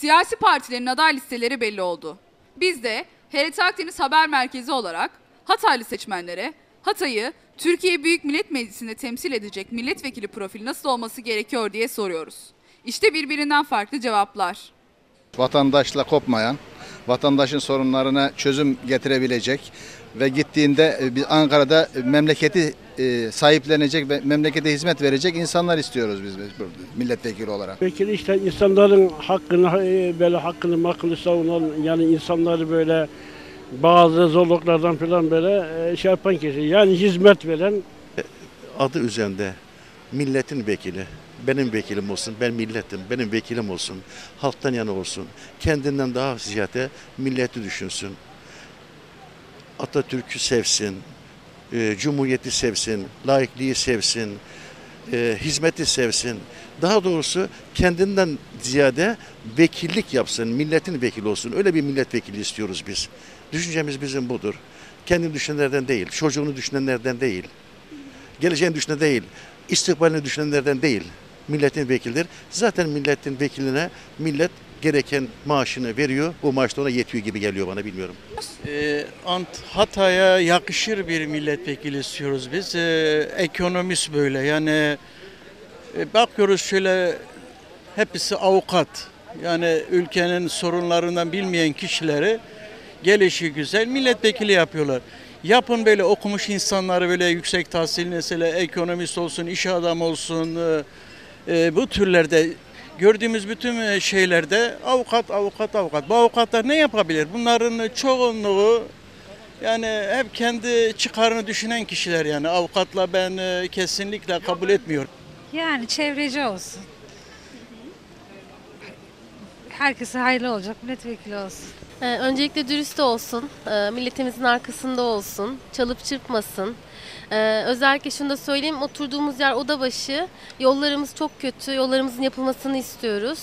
Siyasi partilerin aday listeleri belli oldu. Biz de HRT Akdeniz Haber Merkezi olarak Hataylı seçmenlere Hatay'ı Türkiye Büyük Millet Meclisi'nde temsil edecek milletvekili profili nasıl olması gerekiyor diye soruyoruz. İşte birbirinden farklı cevaplar. vatandaşla kopmayan, vatandaşın sorunlarına çözüm getirebilecek ve gittiğinde e, biz Ankara'da memleketi e, sahiplenecek ve memlekete hizmet verecek insanlar istiyoruz biz milletvekili olarak. De işte insanların hakkını e, böyle hakkını makkını savunan yani insanları böyle bazı zorluklardan falan böyle şey yapan kişi yani hizmet veren adı üzerinde milletin vekili, benim vekilim olsun, ben milletim, benim vekilim olsun, halktan yana olsun, kendinden daha ziyade milleti düşünsün. Atatürk'ü sevsin, e, Cumhuriyeti sevsin, laikliği sevsin, e, hizmeti sevsin. Daha doğrusu kendinden ziyade vekillik yapsın, milletin vekili olsun. Öyle bir milletvekili istiyoruz biz. Düşüncemiz bizim budur. Kendini düşünenlerden değil, çocuğunu düşünenlerden değil geleceğini düşünen değil, istikbalini düşünenlerden değil. Milletin vekildir. Zaten milletin vekiline millet gereken maaşını veriyor. O maaş da ona yetiyor gibi geliyor bana bilmiyorum. Ee, Ant Hatay'a yakışır bir milletvekili istiyoruz biz. Ee, ekonomist böyle yani e, bakıyoruz şöyle hepsi avukat. Yani ülkenin sorunlarından bilmeyen kişileri gelişi güzel milletvekili yapıyorlar. Yapın böyle okumuş insanları böyle yüksek tahsil mesela ekonomist olsun, iş adamı olsun e, e, bu türlerde gördüğümüz bütün e, şeylerde avukat, avukat, avukat. Bu avukatlar ne yapabilir? Bunların çoğunluğu yani hep kendi çıkarını düşünen kişiler yani avukatla ben e, kesinlikle kabul etmiyorum. Yani çevreci olsun. Herkese hayırlı olacak, milletvekili olsun. Ee, öncelikle dürüst olsun, e, milletimizin arkasında olsun, çalıp çırpmasın. Ee, özellikle şunu da söyleyeyim, oturduğumuz yer oda başı, yollarımız çok kötü, yollarımızın yapılmasını istiyoruz.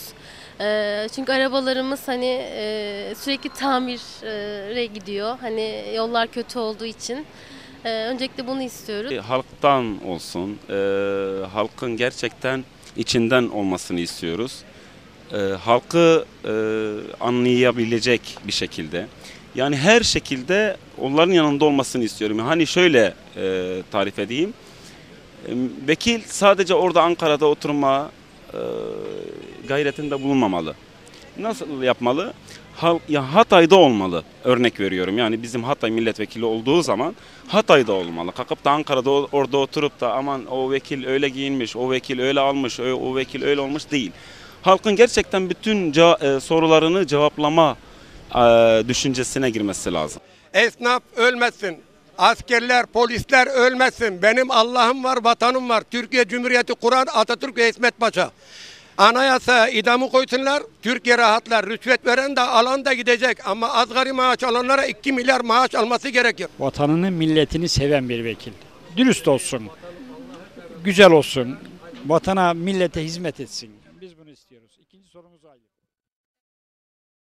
Ee, çünkü arabalarımız hani e, sürekli tamire gidiyor, hani yollar kötü olduğu için. Öncelikle bunu istiyoruz. E, halktan olsun, halkın gerçekten içinden olmasını istiyoruz. E, halkı e, anlayabilecek bir şekilde. Yani her şekilde onların yanında olmasını istiyorum. Hani şöyle e, tarif edeyim. E, vekil sadece orada Ankara'da oturma e, gayretinde bulunmamalı. Nasıl yapmalı? Halk, ya Hatay'da olmalı. Örnek veriyorum. Yani bizim Hatay milletvekili olduğu zaman Hatay'da olmalı. Kalkıp da Ankara'da orada oturup da aman o vekil öyle giyinmiş, o vekil öyle almış, o, o vekil öyle olmuş değil. Halkın gerçekten bütün ce- e, sorularını cevaplama e, düşüncesine girmesi lazım. Esnaf ölmesin. Askerler, polisler ölmesin. Benim Allah'ım var, vatanım var. Türkiye Cumhuriyeti kuran Atatürk ve İsmet Paşa. Anayasa idamı koysunlar. Türkiye rahatlar. Rüşvet veren de alan da gidecek. Ama asgari maaş alanlara 2 milyar maaş alması gerekir. vatanını milletini seven bir vekil. Dürüst olsun. Güzel olsun. Vatana millete hizmet etsin. Biz bunu istiyoruz. İkinci sorumuz aynı.